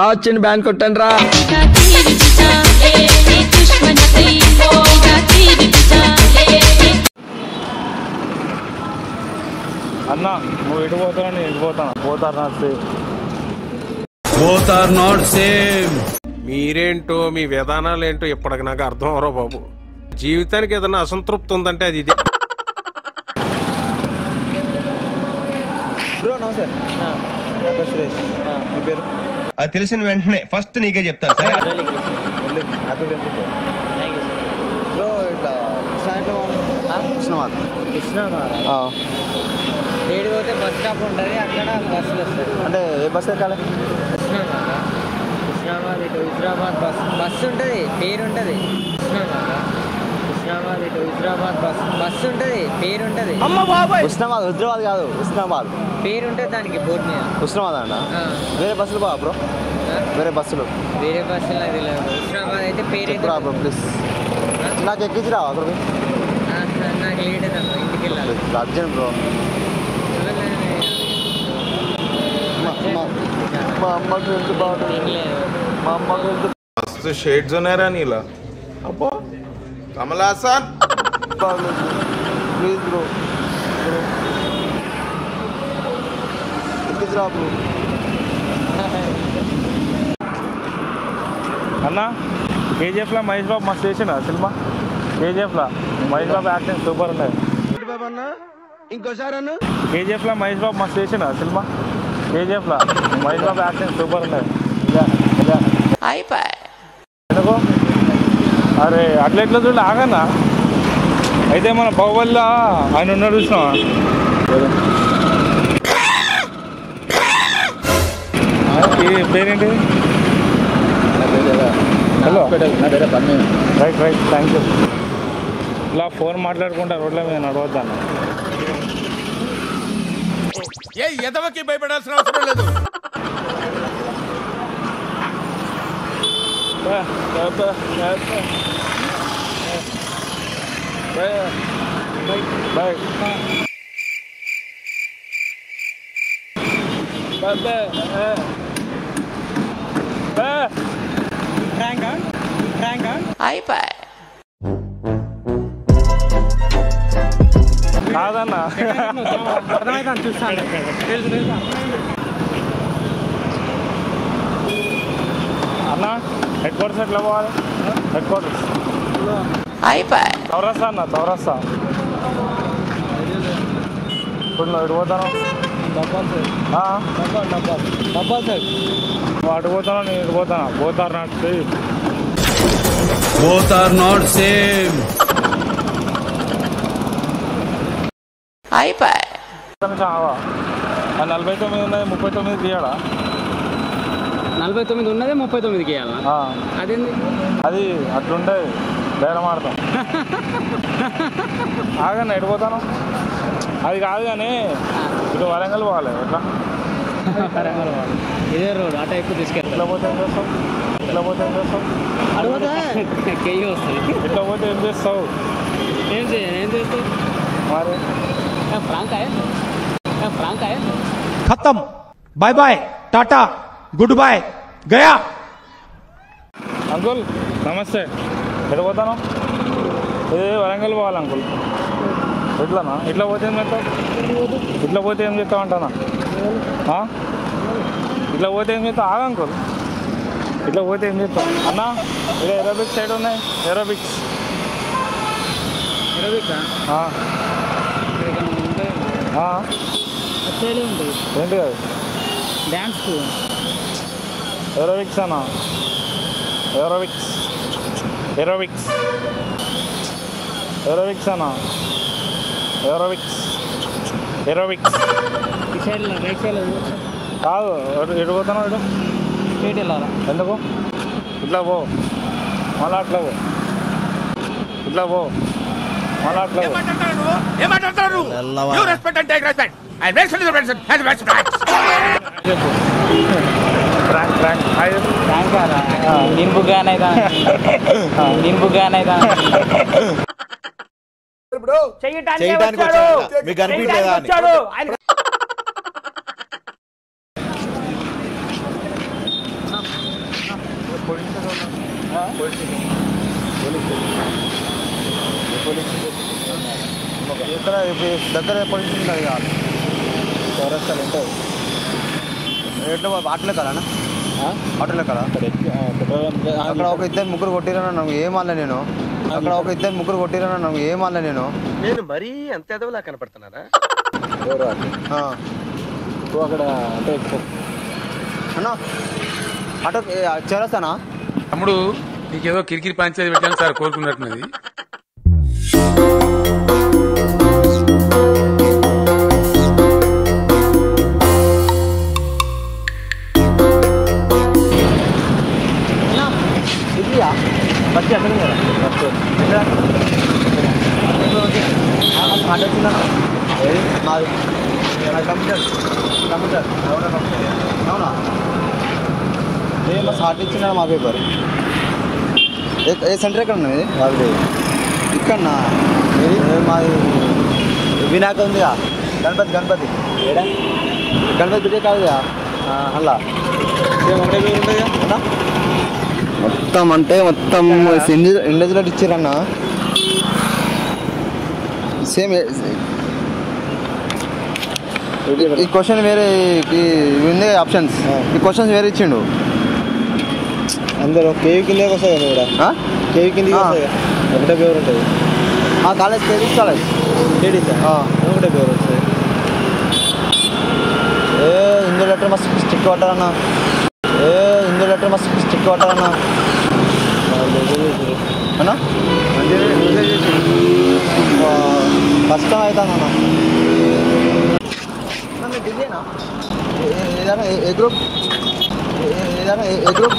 బాగా వచ్చింది బ్యాన్ కొట్టండి రా అన్న నువ్వు ఎటు పోతావు నేను ఎటు పోతాను? పోతారు బోత్ ఆర్ నాట్ సేమ్. మీరేంటో మీ విధానాలు ఏంటో ఇప్పటికి నాకు అర్థం అవరో బాబు. జీవితానికి ఏదైనా అసంతృప్తి ఉందంటే అది ఇదే. బ్రో నమస్తే. నా పేరు సురేష్. మీ పేరు? అది తెలిసిన వెంటనే ఫస్ట్ నీకే చెప్తాను సరే బ్రో ఇట్లా ఏడు పోతే బస్ స్టాప్ ఉంటుంది అక్కడ బస్సులు వస్తాయి. అంటే ఏ బస్ ఎక్కాలి? కృష్ణాబాద్ కృష్ణాబాద్ ఇటు హుజరాబాద్ బస్ బస్సు ఉంటుంది పేరు ఉంటుంది కృష్ణాబాద్ హైదరాబాద్ ఇటు బస్సు ఉంటుంది పేరు ఉంటుంది. అమ్మ బాబాయ్! హుస్నాబాద్ కాదు హుస్నాబాద్. పేరు ఉంటుంది దానికి బోర్డు మీద. హుస్నాబాద్ అన్న? వేరే బస్సులు బాబా బ్రో? వేరే బస్సులు. వేరే బస్సులు అది అయితే పేరు అయితే బ్రో ప్లీజ్ నాకు ఎక్కించి రావా అక్కడ నాకు లేట్ ఇంటికి వెళ్ళాలి. బ్రో. మా అమ్మకి ఎంత మా అమ్మకి ఎంత షేడ్స్ ఉన్నారా నీలా. అబ్బా! कमला असा బాగలేదు ప్లీజ్ బ్రో ఎక్కించి రా బ్రో అన్న కేజీఎఫ్లో మహేష్ బాబు మస్తు చేసిన cinema కేజీఎఫ్లో Mahesh Babu acting super ఉండేది ఇంకోసారి అన్న కేజీఎఫ్లో మహేష్ బాబు మస్తు చేసిన cinema కేజీఎఫ్లో Mahesh Babu acting super ఉండేది ఇదా, ఇదా. ఎందుకు అరే అట్లా ఎట్లా చూడాలి ఆగన్నా. అయితే మన బాహుబలిలో ఆయన ఉన్నాడు చూసినావా? పేరేంటి? Hello right right thank you ఇలా ఫోన్ మాట్లాడుకుంటా రోడ్ల మీద నడవద్దాను. ఏ ఎదవకి భయపడాల్సిన అవసరం లేదు. బాయ్ కాదన్నా అర్థమైతే చూస్తాను అన్న హెడ్ క్వార్టర్స్ ఎట్లా పోవాలి? హెడ్ క్వార్టర్స్ చౌరస్తా అన్న చౌరస్తా ఇప్పుడు ఎటు పోతాను? అటు పోతాను నేను ఇటు పోతాను? పోతారు నాకు బోత్ ఆర్ నాట్ సేమ్. ఆ నలభై తొమ్మిది ఉన్నది ముప్పై తొమ్మిది తీయడా? నలభై తొమ్మిది ఉన్నదే ముప్పై తొమ్మిదికి వేయాలి అదేంది? అది అట్లుండే బేరం ఆడతాం. ఆగండి ఎడిపోతాను అది కాదు కానీ ఇటు వరంగల్ పోవాలి ఎట్లా? ఇదే రోడ్ ఆ ఎక్కువ తీసుకెళ్ళి ఎట్లా పోతే ఏం పోతే ఏం చేస్తావు? ఏం చేయాలి ఏం ఫ్రాంకాయ ఫ్రాంకాయ ఖతం. Bye bye tata. Good boy Gaya. Uncle నమస్తే. ఎక్కడ పోతాను? ఏ వరంగల్ పోవాలి అంకుల్. ఎట్లానా ఇట్లా పోతే ఏం చేస్తావు? ఇట్లా పోతే ఏం చేస్తావు అంటానా? ఇట్లా పోతే ఏం చేస్తావు? ఆగా అంకుల్. ఇట్లా పోతే ఏం చేస్తావు? అన్నా ఇక్కడ ఎరోబిక్స్ సైడ్ ఉన్నాయి. ఎరోబిక్స్ ఎరోబిక్స్ ఏంటి కాదు డ్యాన్స్ ఏరోబిక్స్ అన్నా ఏరోబిక్స్ ఏరోబిక్స్ ఏరోబిక్స్ అన్నా ఏరోబిక్స్ ఏరోబిక్స్ ఈ సైడ్లో రైట్ సైడ్లో కాదు ఎటు ఎటు పోతున్నావు ఇటు స్ట్రేట్ వెళ్ళాలా ఎందుకు ఇట్లా పో మళ్ళా అట్లా పో ఇట్లా పో మళ్ళా అట్లా పో ఏమంటారు నువ్వు you respect and take respect I respect చెప్పు దగ్గర పోలీస్ ఉంటుంది కావాలి చౌరస్తాలు ఉంటుంది ఎట్లా బాటలే కదా ఆటోలో కదా పెట్రోల్ అక్కడ ఒక ఇద్దరు ముగ్గురు కొట్టిరన్నా నాకు ఏమన్నా నేను. అక్కడ ఒక ఇద్దరు ముగ్గురు కొట్టిరన్నా నాకు ఏమన్నా నేను. నేను మరీ అంత ఎదవలా కనపడుతున్నారా ఎవరు అక్కడ అంటే అన్నా ఆటో చేరస్తానా? తమ్ముడు నీకేదో కిరికిరి పంచేది పెట్టాను సార్ కోరుకున్నట్టున్నది. సాట్ ఇచ్చిన మా పేపర్. ఏ- సెంటర్ ఎక్కడ ఉన్నది? అది ఇక్కడనా? మాది వినాయక ఉందిగా. గణపతి గణపతి. ఏడా? గణపతి బిడ్డ కాదుగా అలా? మొత్తం అంటే మొత్తం ఇండివిజువల్ ఇచ్చారన్న? సేమ్ ఈ క్వశ్చన్ వేరే ఉంది ఆప్షన్స్. ఈ క్వశ్చన్స్ వేరే ఇచ్చిండు. అందరూ కేవీ కిందకి వస్తుంది కూడా కేవీ కిందకి ఆ. వస్తుంది ఒకటే పేరు ఉంటుంది ఆ కాలేజ్ కేవీస్ కాలేజ్ లేడీసా ఒకటే పేరు వస్తుంది ఏ హిందూ లెటర్ మస్తు స్టిక్ కొట్టారన్న ఏ హిందూ లెటర్ మస్తు స్టిక్ కొట్టారన్న అన్నా కష్టం అవుతుందన్న ఏదైనా ఏ గ్రూప్ ఏదైనా ఏ గ్రూప్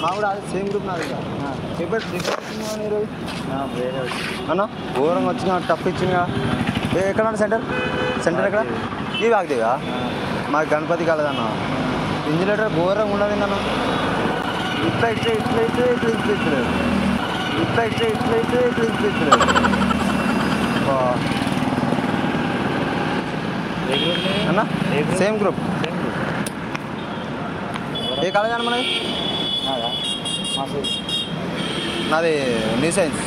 మా కూడా అదే సేమ్ గ్రూప్ నాది ఎప్పుడు వేరే అన్న ఘోరంగా వచ్చిన టఫ్ ఇచ్చిందిగా ఎక్కడన్నా సెంటర్ సెంటర్ ఎక్కడ ఈ వాగ్దేవా మా గణపతి కాలేదన్న ఇంజనీటర్ ఘోరంగా ఉండదు అన్న ఇట్లా ఇట్లా ఇట్లా ఇట్లా ఇట్లా ఇప్పించలేదు ఇట్లా ఇట్లా ఇట్లా ఇట్లా ఇట్లా ఇప్పించలేదు అన్న సేమ్ గ్రూప్ ఏ కాలేజ్ అన్న మనది నాది న్యూ సైన్స్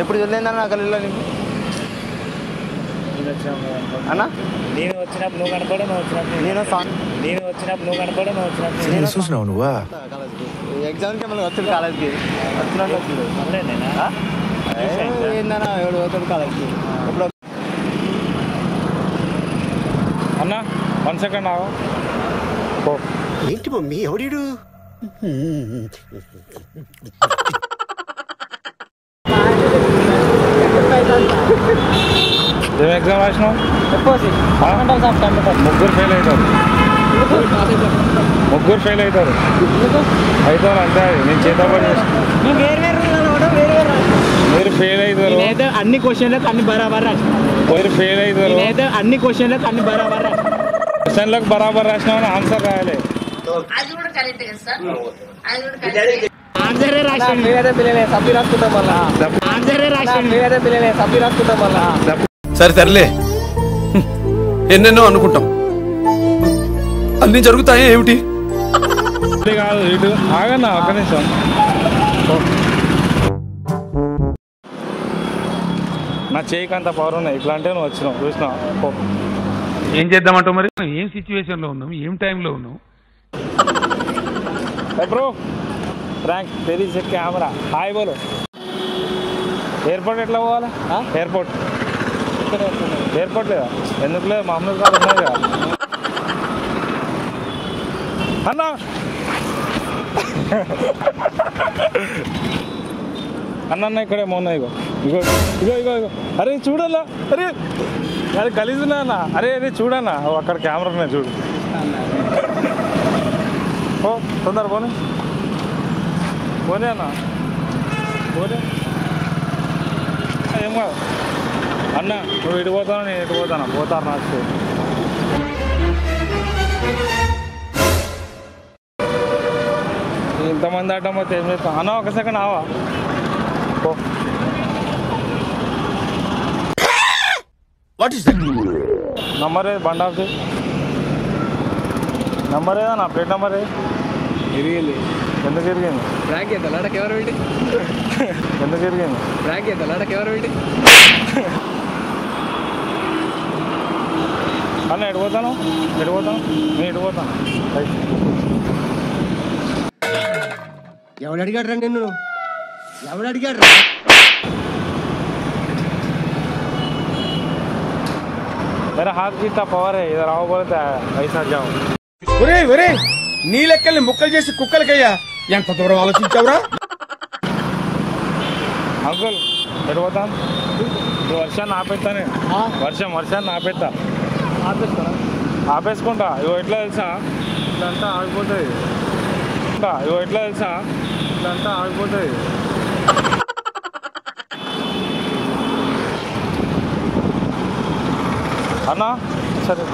ఎప్పుడు చదివిందన్న నా కళ్ళు నీకు అన్న నేను వచ్చినప్పుడు నువ్వు కనపడే నువ్వు వచ్చినప్పుడు నేను సా- నేను వచ్చినప్పుడు నువ్వు కనపడే నువ్వు వచ్చినప్పుడు చూసినావు నువ్వా ఎగ్జామ్కి మళ్ళీ వచ్చాడు కాలేజ్కి వచ్చినట్టు వచ్చిండు మళ్ళీ నేనా ఏ, ఏందన్నా ఎవడు పోతాడు కాలేజ్కి ఇప్పుడు అన్న వన్ సెకండ్ ఆగు ఏంటి మమ్మీ? ఎవడీడు ఏం ఎగ్జామ్ రాసినావు? ఆ? ముగ్గురు ఫెయిల్ అవుతారు ముగ్గురు ఫెయిల్ అవుతారు అవుతారు అంతే అది. నేను చేస్తాను మీరు ఫెయిల్ అవుతారు అన్ని క్వశ్చన్లకు అన్ని బరాబర్ రాసిన. మీరు ఫెయిల్ అవుతారు అన్ని క్వశ్చన్లకు అన్ని బరాబర్ రాసిన. క్వశ్చన్లకు బరాబర్ రాసినామని ఆన్సర్ రాయాలి. పిల్లలే సరే సర్లే. ఎన్నెన్నో అనుకుంటాం. అన్ని జరుగుతాయి ఏమిటి? కాదు నా చేయికి పవర్ ఉన్నాయి ఇట్లా అంటే నువ్వు వచ్చినావు చూసినావు? ఏం చేద్దామంటావు మరి? ఏం సిచ్యువేషన్లో ఉన్నాం ఏం టైంలో ఉన్నాం బ్రో ర్యాంక్ తెరీ చెక్ కెమెరా హాయ్ బోలో ఎయిర్పోర్ట్ ఎట్లా పోవాలి? ఎయిర్పోర్ట్ ఎయిర్పోర్ట్ లేదా? ఎందుకు లేదు? మామూలు కాదు ఉన్నాయి కదా. అన్నా! అన్న ఇక్కడే మొన్న ఇగో. ఇగో ఇగో ఇగో ఇగో. అరే చూడన్నా అరే! అది గలీజున్నా అన్న? అరే అరే చూడన్నా. అక్కడ కెమెరా ఉన్నాయి చూడు. ఓ తొందర పోనీ. పోనీ అన్న. పోనీ. ఏం కాదు. అన్న నువ్వు ఇటు పోతాను నేను ఇటు పోతాను? పోతారు నాకు ఇంతమంది ఆడటం పోతే ఏం చేస్తాం? అన్న ఒక సెకండ్ ఆవా పో. వాట్ దట్ నంబర్ బండి ఆఫ్ నంబర్ ఏదా నా ప్లేట్ నంబర్ ఏ ఇరిగింది ఎందుకు ఇరిగింది బ్రాక్ చేద్దాం అడకి ఎవరు పెట్టి ఎందుకు ఇరిగింది బ్రాక్ చేద్దాం అడకి ఎవరు పెట్టి అన్న ఎటు పోతాను ఎటు పోతాను నేను ఎటు పోతాను రైట్. ఎవడు అడిగాడు రా నిన్ను ఎవడు అడిగాడు मेरा हाथ भी इतना पावर है इधर आओ बोलता है ऐसा जाओ ఒరే ఒరే నీ లెక్కల్ని ముక్కలు చేసి కుక్కలకయ్యా. ఎంత దూరం ఆలోచించావురా? అంకుల్ ఎటు పోతాం ఇప్పుడు వర్షాన్ని ఆపేస్తానే. వర్షం వర్షాన్ని ఆపేస్తా. ఆపేసుకుంటా. ఇగో ఎట్లా తెలుసా? ఇట్లంతా ఆగిపోతుంది ఇగో ఎట్లా తెలుసా? ఇట్లంతా ఆగిపోతుంది అన్నా? సరే.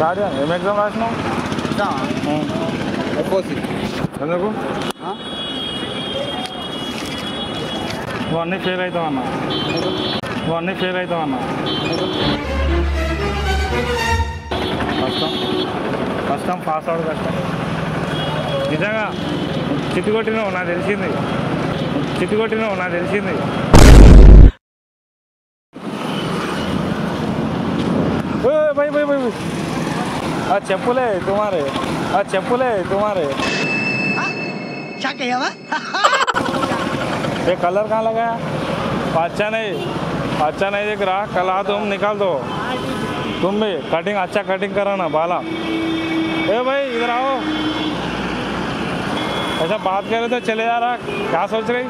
కార్య ఏం ఎగ్జామ్ రాసినావు? ఎఫ్ఓసి. ఎందుకు? నువ్వు అన్నీ ఫెయిల్ అవుతావు అన్న. నువ్వు అన్నీ ఫెయిల్ అవుతావు అన్న. కష్టం. కష్టం పాస్ అవుట్ కష్టం. నిజంగా చిట్టు కొట్టినావు నాకు తెలిసింది. చిట్టు కొట్టినావు నాకు తెలిసింది. పోయి పోయి పోయి ఆ చెప్పులే తుమారే ఆ చెప్పులే తుమారే ये कलर कहाँ लगा है अच्छा नहीं अच्छा नहीं दिख रहा कल आ तुम निकाल दो तुम भी कटिंग अच्छा कटिंग कराना बाला ए भाई इधर आओ ऐसा बात करे तो चले जा रहा क्या सोच रही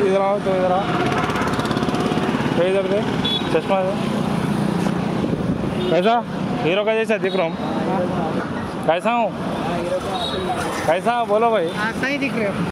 इधर आओ तो इधर आओ तो इधर दे चश्मा दे कैसा हीरो का जैसा दिख रहा हूँ। कैसा हूँ? कैसा बोलो भाई। सही दिख रहे हो।